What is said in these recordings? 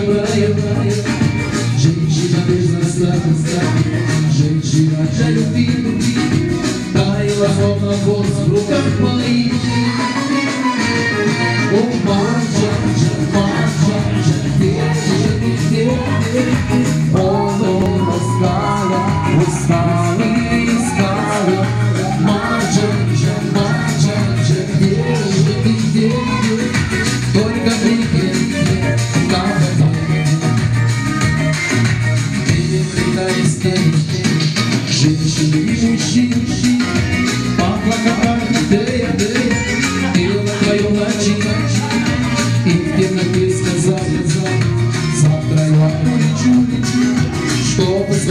выбирает Женщина нежно статуса Женщина для любви. Таяла словно борт в руках моих. О, Марджа, Марджа, где же ты, где О Он, он, искала, искала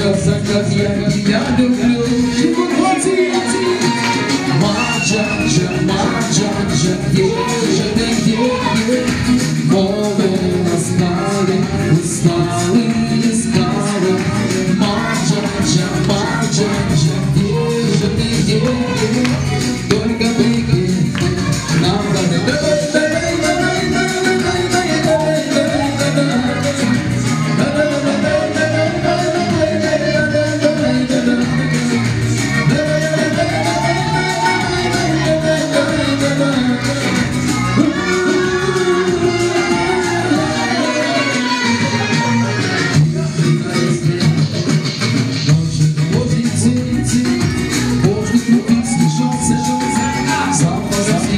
сердце, как я тебя люблю. Маджа-джа, маджа-джа, ежедневник, Волны настали, усталые.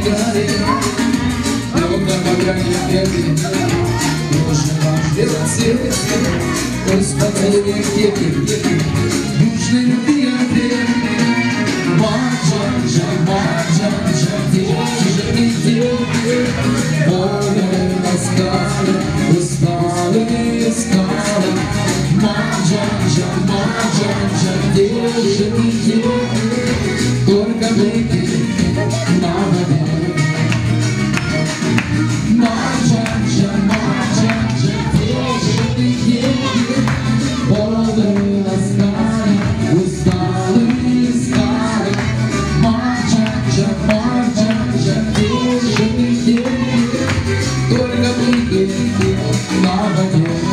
горит Трудно, пока не бегает Нужно вам сделать сердце Пусть поколение крепких Нужно любви ответ маджа, Джан, Марджан, Джан Девочки, же не девки Боли ласкали, устали искали Маджа, Джан, маджа, Джан Девочки, же не девки Только ты, ты, ты, на воде.